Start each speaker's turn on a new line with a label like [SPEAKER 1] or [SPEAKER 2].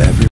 [SPEAKER 1] every